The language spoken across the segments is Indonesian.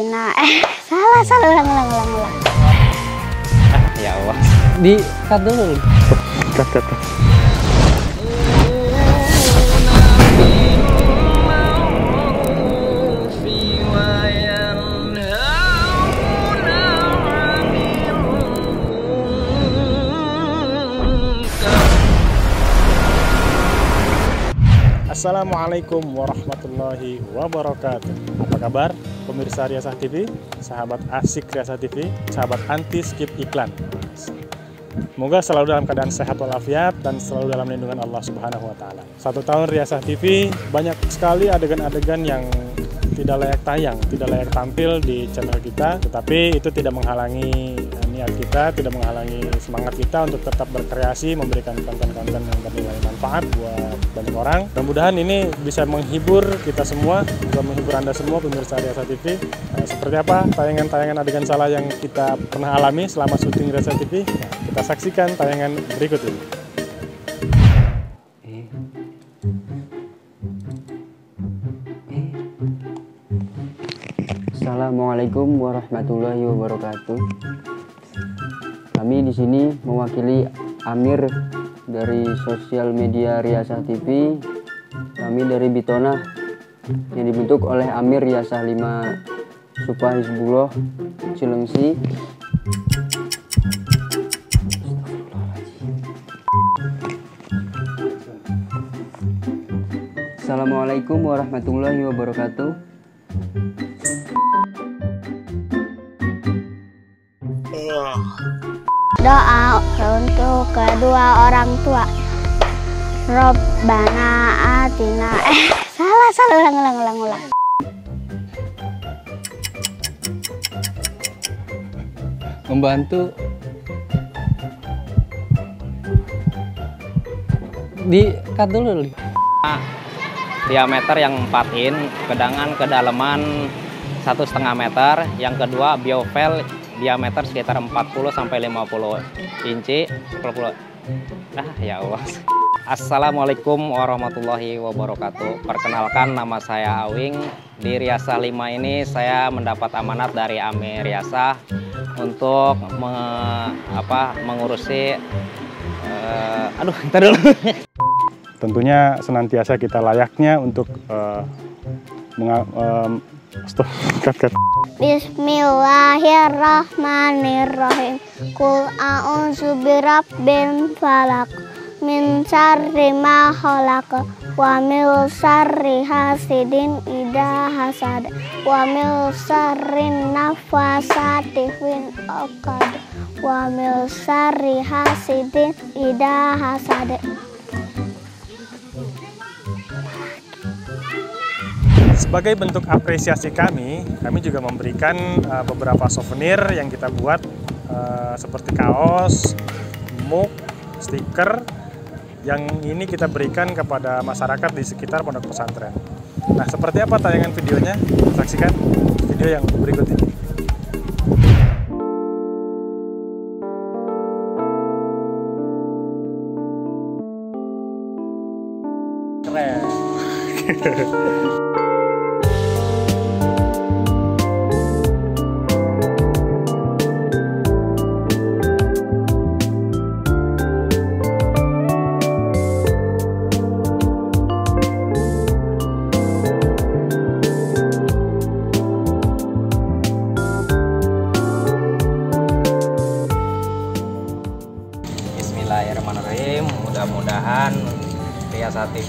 atina eh salah salah ulang ulang ulang ulang Ah, ya Allah. Di cut dulu. Cut, cut, cut. Assalamualaikum warahmatullahi wabarakatuh. Apa kabar pemirsa Riasah TV Sahabat asik Riasah TV Sahabat anti skip iklan. Semoga selalu dalam keadaan sehat walafiat Dan selalu dalam lindungan Allah subhanahu wa ta'ala. Satu tahun Riasah TV Banyak sekali adegan-adegan yang tidak layak tayang, tidak layak tampil di channel kita, tetapi itu tidak menghalangi niat kita, tidak menghalangi semangat kita untuk tetap berkreasi, memberikan konten-konten yang bernilai manfaat buat banyak orang. Mudah-mudahan ini bisa menghibur kita semua, juga menghibur Anda semua pemirsa Riasa TV. Eh, seperti apa tayangan-tayangan adegan salah yang kita pernah alami selama syuting Riasa TV? Nah, kita saksikan tayangan berikut ini. Assalamualaikum warahmatullahi wabarakatuh. Kami di sini mewakili Amir dari sosial media Riasah TV. Kami dari Bitona yang dibentuk oleh Amir Riasah 5 Supa Hizbullah Cilengsi. Assalamualaikum warahmatullahi wabarakatuh. Doa untuk kedua orang tua Robbana atina eh salah salah ulang ulang ulang ulang membantu di cut dulu Li. Diameter yang 4 in, kedangan kedalaman satu setengah meter. Yang kedua biovel diameter sekitar 40 sampai 50 inci. 10. Ah ya Allah. Assalamualaikum warahmatullahi wabarakatuh. Perkenalkan nama saya Awing. Di Riasa 5 ini saya mendapat amanat dari Ame Riasa untuk me- apa, mengurusi eh, aduh, kita dulu. Tentunya senantiasa kita layaknya untuk cut. Bismillahirrahmanirrahim Kul a'udzu birabbil falaq min syarri ma khalaq wa min syarri hasidin idza hasad wa min syarri nafasati fil 'uqad wa min syarri hasidin idza hasad Sebagai bentuk apresiasi kami, kami juga memberikan eh, beberapa souvenir yang kita buat eh, seperti kaos, mug, stiker yang ini kita berikan kepada masyarakat di sekitar pondok pesantren. Nah, seperti apa tayangan videonya? Saksikan video yang berikut ini. Keren.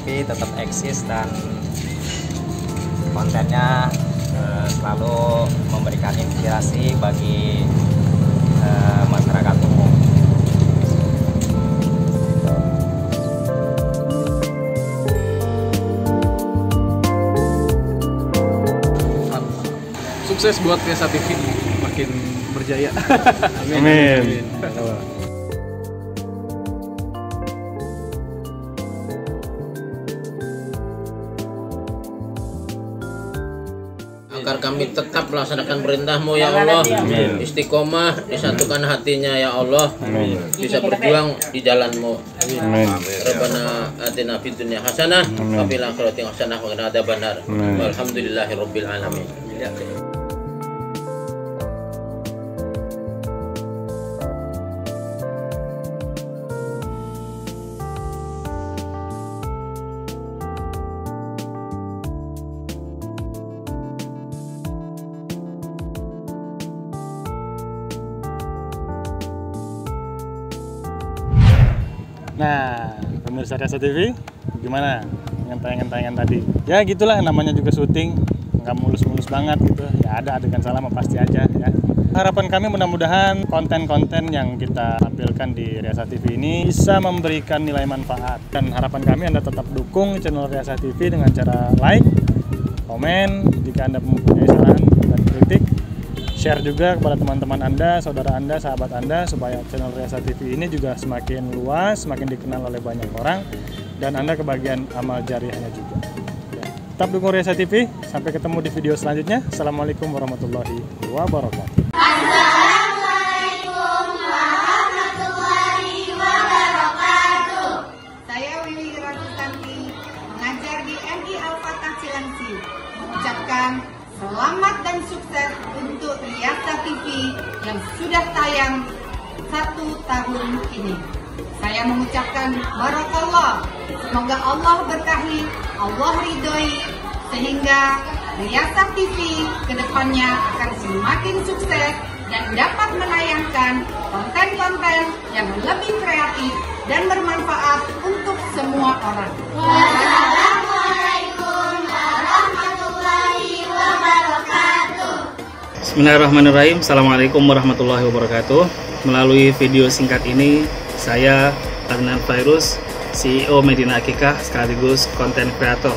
TV tetap eksis dan kontennya eh, selalu memberikan inspirasi bagi eh, masyarakat umum. sukses buat Riasa TV makin berjaya. Amin. Agar kami tetap melaksanakan perintahmu ya Allah. Istiqomah disatukan hatinya ya Allah. Bisa berjuang di jalanmu. Amin. Rabbana atina fid dunya hasanah wa fil akhirati hasanah wa qina adzabannar Amin. walhamdulillahi rabbil alamin pemirsa Rasa TV, gimana dengan tayangan-tayangan tadi? Ya gitulah namanya juga syuting, nggak mulus-mulus banget gitu. Ya ada adegan salah pasti aja ya. Harapan kami mudah-mudahan konten-konten yang kita tampilkan di Riasa TV ini bisa memberikan nilai manfaat. Dan harapan kami Anda tetap dukung channel Riasa TV dengan cara like, komen, jika Anda mempunyai saran dan kritik, share juga kepada teman-teman Anda, saudara Anda, sahabat Anda supaya channel Riasa TV ini juga semakin luas, semakin dikenal oleh banyak orang dan Anda kebagian amal jariahnya juga. Tetap dukung Riasa TV, sampai ketemu di video selanjutnya. Assalamualaikum warahmatullahi wabarakatuh. Mengajar di MI mengucapkan selamat dan sukses untuk Riasa TV yang sudah tayang satu tahun ini. Saya mengucapkan barakallah, semoga Allah berkahi, Allah ridhoi, sehingga Riasa TV ke depannya akan semakin sukses dan dapat menayangkan konten-konten yang lebih kreatif dan bermanfaat untuk semua orang. Bismillahirrahmanirrahim. Assalamualaikum warahmatullahi wabarakatuh. Melalui video singkat ini Saya Adnan Fairuz CEO Medina Akikah sekaligus konten kreator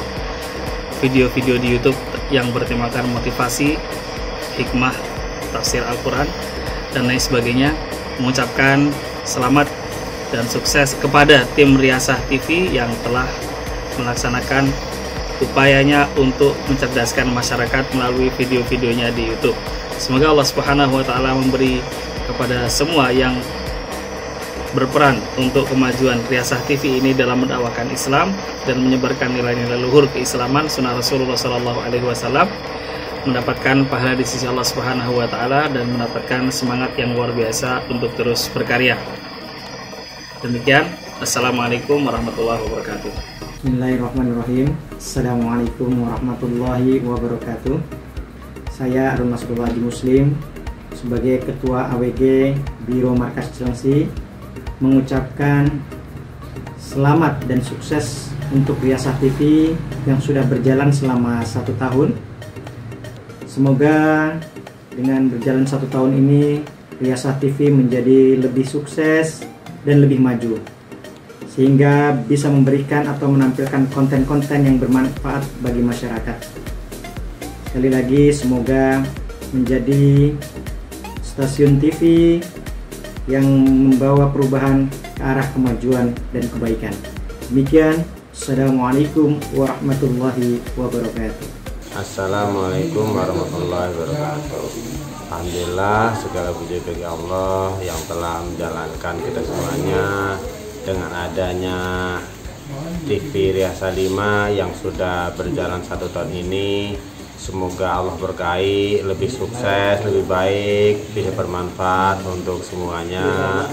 Video-video di Youtube yang bertemakan motivasi Hikmah Tafsir Al-Quran Dan lain sebagainya Mengucapkan selamat dan sukses kepada tim Riasah TV yang telah melaksanakan upayanya untuk mencerdaskan masyarakat melalui video-videonya di YouTube. Semoga Allah Subhanahu wa taala memberi kepada semua yang berperan untuk kemajuan Riasah TV ini dalam mendakwakan Islam dan menyebarkan nilai-nilai luhur keislaman sunnah Rasulullah Shallallahu alaihi wasallam mendapatkan pahala di sisi Allah Subhanahu wa taala dan mendapatkan semangat yang luar biasa untuk terus berkarya. Demikian, Assalamualaikum warahmatullahi wabarakatuh. Bismillahirrahmanirrahim Assalamualaikum warahmatullahi wabarakatuh Saya Arun Masrullah Haji Muslim Sebagai Ketua AWG Biro Markas Cilengsi Mengucapkan Selamat dan sukses Untuk Riasah TV Yang sudah berjalan selama satu tahun Semoga Dengan berjalan satu tahun ini Riasah TV menjadi lebih sukses Dan lebih maju sehingga bisa memberikan atau menampilkan konten-konten yang bermanfaat bagi masyarakat. Sekali lagi semoga menjadi stasiun TV yang membawa perubahan ke arah kemajuan dan kebaikan. Demikian, Assalamualaikum warahmatullahi wabarakatuh. Assalamualaikum warahmatullahi wabarakatuh. Alhamdulillah segala puji bagi Allah yang telah menjalankan kita semuanya dengan adanya TV Riasa 5 yang sudah berjalan satu tahun ini semoga Allah berkahi lebih sukses lebih baik bisa bermanfaat untuk semuanya.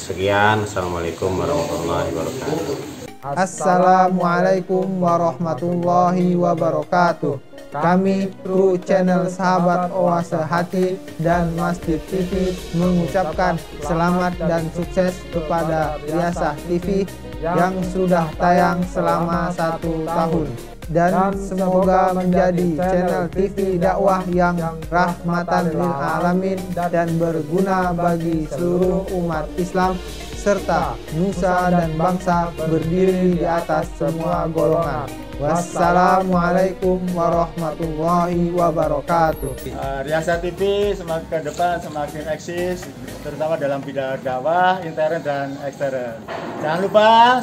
Sekian Assalamualaikum warahmatullahi wabarakatuh. Assalamualaikum warahmatullahi wabarakatuh. Kami kru channel Sahabat Oase Hati dan Masjid TV mengucapkan selamat dan sukses kepada Riasah TV yang sudah tayang selama satu tahun dan semoga menjadi channel TV dakwah yang rahmatan lil alamin dan berguna bagi seluruh umat Islam serta nusa dan bangsa berdiri di atas semua golongan. Wassalamualaikum warahmatullahi wabarakatuh. Uh, Riasa TV semakin ke depan semakin eksis, terutama dalam bidang dakwah, intern dan ekstern. Jangan lupa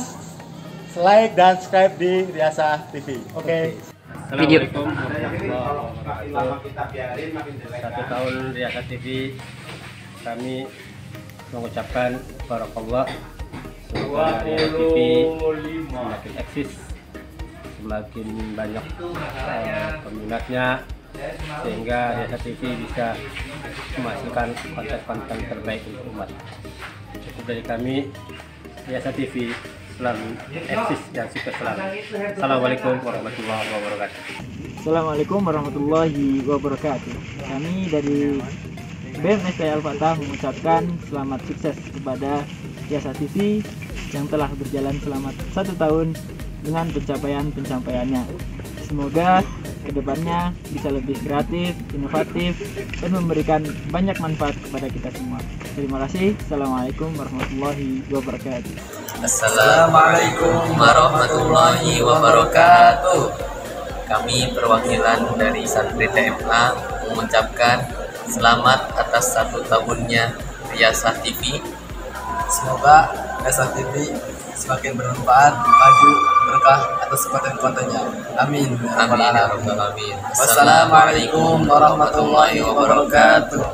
like dan subscribe di Riasa TV. Oke. Okay. Assalamualaikum warahmatullahi wabarakatuh. Satu tahun Riasa TV kami mengucapkan barakallah semoga Riasa TV semakin eksis semakin banyak uh, peminatnya sehingga Riasa TV bisa menghasilkan konten-konten terbaik untuk umat. Cukup dari kami Riasa TV selalu eksis dan sukses selalu. Assalamualaikum warahmatullahi wabarakatuh. Assalamualaikum warahmatullahi wabarakatuh. Kami dari BMST Al-Fatah mengucapkan selamat sukses kepada Riasa TV yang telah berjalan selama satu tahun dengan pencapaian-pencapaiannya. Semoga ke depannya bisa lebih kreatif, inovatif, dan memberikan banyak manfaat kepada kita semua. Terima kasih. Assalamualaikum warahmatullahi wabarakatuh. Assalamualaikum warahmatullahi wabarakatuh. Kami perwakilan dari Santri TMA mengucapkan selamat atas satu tahunnya Riasa TV. Semoga Riasa TV semakin bermanfaat, maju, berkah atas konten-kontennya. Amin. Amin. ya rabbal alamin. Wassalamualaikum warahmatullahi wabarakatuh.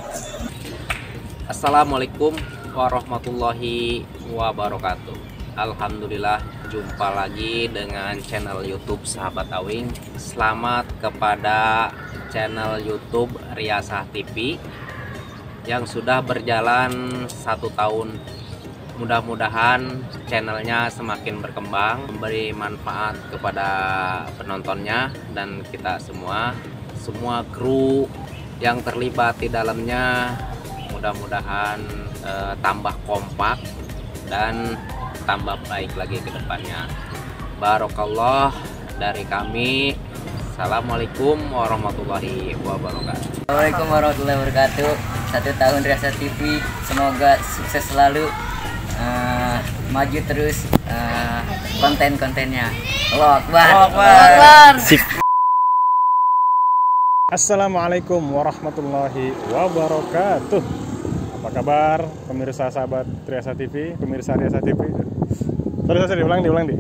Assalamualaikum warahmatullahi wabarakatuh. Alhamdulillah jumpa lagi dengan channel YouTube Sahabat Awing. Selamat kepada channel YouTube Riasah TV yang sudah berjalan satu tahun. Mudah-mudahan channelnya semakin berkembang, memberi manfaat kepada penontonnya dan kita semua, semua kru yang terlibat di dalamnya. Mudah-mudahan eh, tambah kompak dan tambah baik lagi ke depannya. Barokallah dari kami. Assalamualaikum warahmatullahi wabarakatuh. Assalamualaikum warahmatullahi wabarakatuh. Satu tahun Riasa TV, semoga sukses selalu, uh, maju terus uh, konten-kontennya. Allah Akbar. Sip. Assalamualaikum warahmatullahi wabarakatuh. Apa kabar pemirsa sahabat Triasa TV, pemirsa Triasa TV? Terus saya diulang, diulang di.